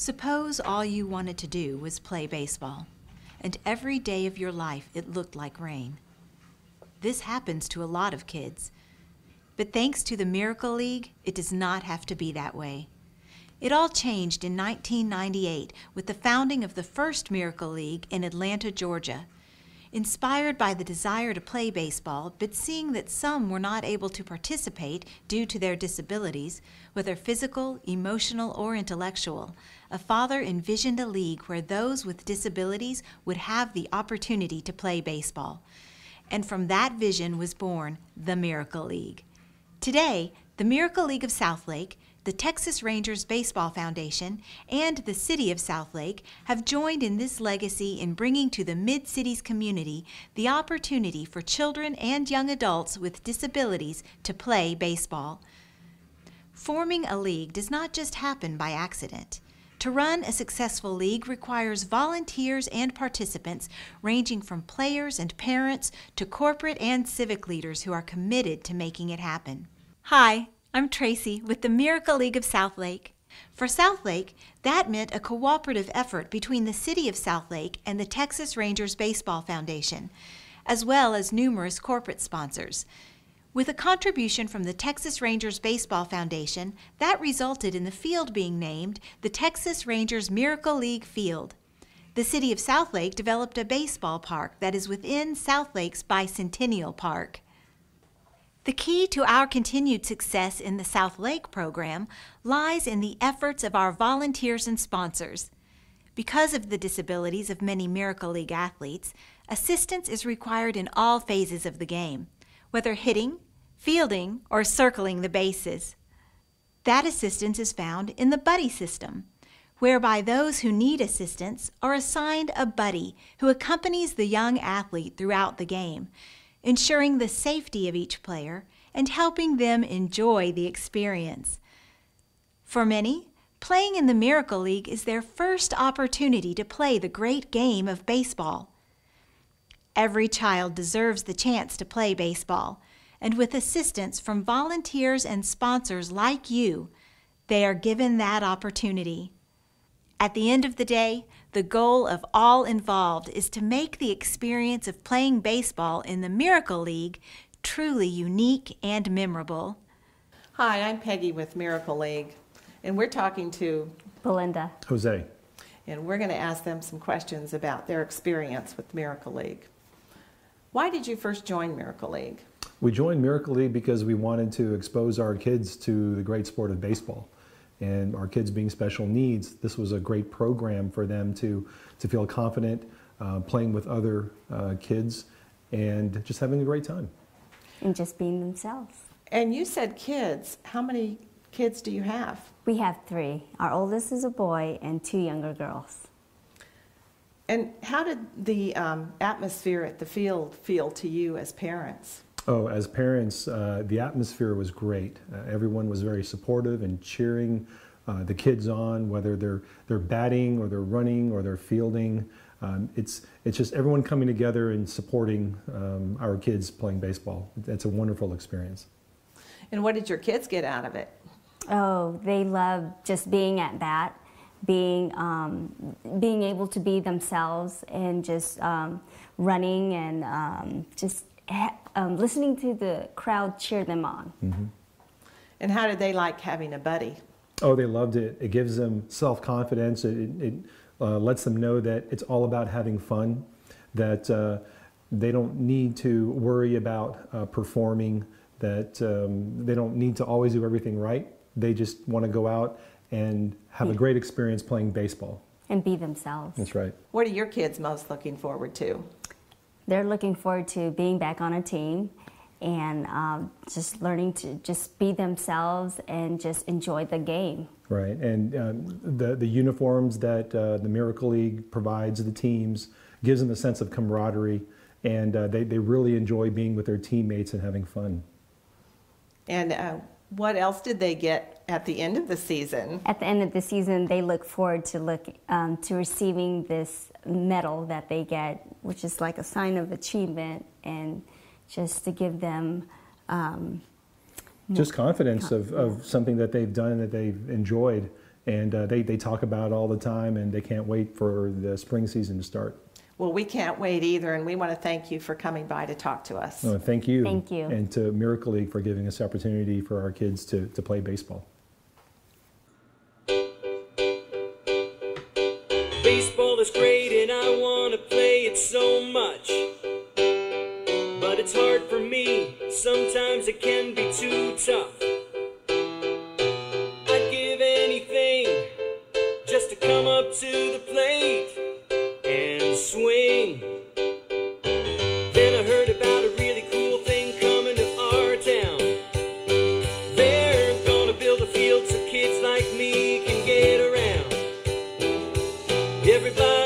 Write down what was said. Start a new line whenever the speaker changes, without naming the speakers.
Suppose all you wanted to do was play baseball, and every day of your life it looked like rain. This happens to a lot of kids. But thanks to the Miracle League, it does not have to be that way. It all changed in 1998 with the founding of the first Miracle League in Atlanta, Georgia. Inspired by the desire to play baseball, but seeing that some were not able to participate due to their disabilities, whether physical, emotional, or intellectual, a father envisioned a league where those with disabilities would have the opportunity to play baseball. And from that vision was born the Miracle League. Today, the Miracle League of Southlake the Texas Rangers Baseball Foundation, and the City of Southlake have joined in this legacy in bringing to the Mid Cities community the opportunity for children and young adults with disabilities to play baseball. Forming a league does not just happen by accident. To run a successful league requires volunteers and participants ranging from players and parents to corporate and civic leaders who are committed to making it happen. Hi, I'm Tracy with the Miracle League of Southlake. For Southlake, that meant a cooperative effort between the City of Southlake and the Texas Rangers Baseball Foundation, as well as numerous corporate sponsors. With a contribution from the Texas Rangers Baseball Foundation, that resulted in the field being named the Texas Rangers Miracle League Field. The City of Southlake developed a baseball park that is within Southlake's Bicentennial Park. The key to our continued success in the Southlake program lies in the efforts of our volunteers and sponsors. Because of the disabilities of many Miracle League athletes, assistance is required in all phases of the game, whether hitting, fielding, or circling the bases. That assistance is found in the buddy system, whereby those who need assistance are assigned a buddy who accompanies the young athlete throughout the game ensuring the safety of each player and helping them enjoy the experience. For many, playing in the Miracle League is their first opportunity to play the great game of baseball. Every child deserves the chance to play baseball, and with assistance from volunteers and sponsors like you, they are given that opportunity. At the end of the day, the goal of all involved is to make the experience of playing baseball in the Miracle League truly unique and memorable.
Hi, I'm Peggy with Miracle League, and we're talking to
Belinda.
Jose.
And we're going to ask them some questions about their experience with Miracle League. Why did you first join Miracle League?
We joined Miracle League because we wanted to expose our kids to the great sport of baseball and our kids being special needs, this was a great program for them to, to feel confident uh, playing with other uh, kids and just having a great time.
And just being themselves.
And you said kids. How many kids do you have?
We have three. Our oldest is a boy and two younger girls.
And how did the um, atmosphere at the field feel to you as parents?
Oh, as parents, uh, the atmosphere was great. Uh, everyone was very supportive and cheering uh, the kids on, whether they're they're batting or they're running or they're fielding. Um, it's it's just everyone coming together and supporting um, our kids playing baseball. It's a wonderful experience.
And what did your kids get out of it?
Oh, they love just being at bat, being um, being able to be themselves, and just um, running and um, just um, listening to the crowd cheer them on.
Mm-hmm.
And how did they like having a buddy?
Oh, they loved it. It gives them self confidence. It, it uh, lets them know that it's all about having fun, that uh, they don't need to worry about uh, performing, that um, they don't need to always do everything right. They just want to go out and have yeah. a great experience playing baseball.
And be themselves.
That's right.
What are your kids most looking forward to?
They're looking forward to being back on a team and um, just learning to just be themselves and just enjoy the game.
Right, and um, the the uniforms that uh, the Miracle League provides the teams gives them a sense of camaraderie, and uh, they they really enjoy being with their teammates and having fun.
And uh, what else did they get at the end of the season?
At the end of the season, they look forward to look um, to receiving this medal that they get, which is like a sign of achievement, and just to give them um,
just confidence of, of something that they've done that they've enjoyed, and uh, they, they talk about it all the time, and they can't wait for the spring season to start.
Well, we can't wait either, and we want to thank you for coming by to talk to us.
Uh, thank you.
Thank you.
And to Miracle League for giving us opportunity for our kids to, to play baseball.
Baseball is great and I want to play it so much. But it's hard for me, sometimes it can be too tough. Everybody's